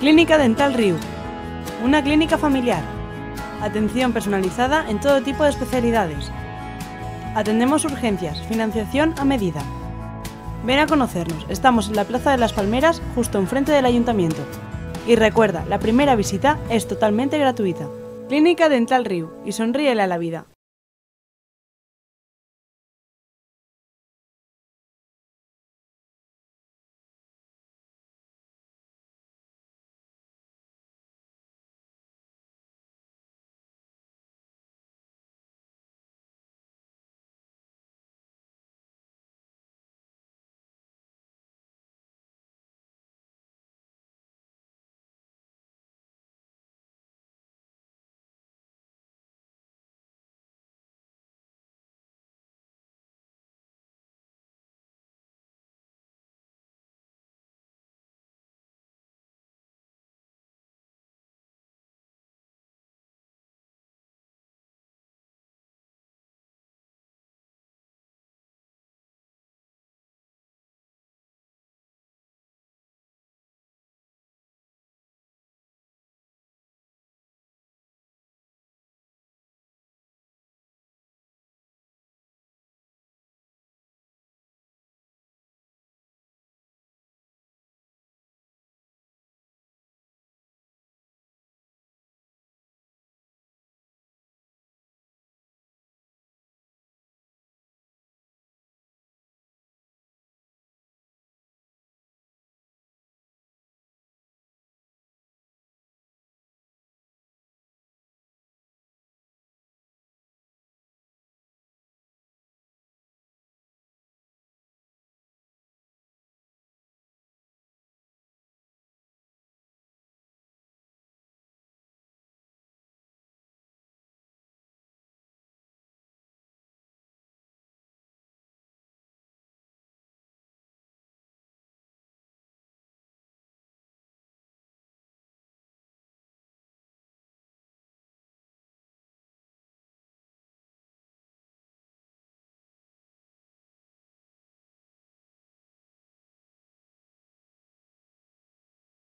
Clínica Dental Riu. Una clínica familiar. Atención personalizada en todo tipo de especialidades. Atendemos urgencias, financiación a medida. Ven a conocernos, estamos en la Plaza de las Palmeras, justo enfrente del ayuntamiento. Y recuerda, la primera visita es totalmente gratuita. Clínica Dental Riu y sonríele a la vida.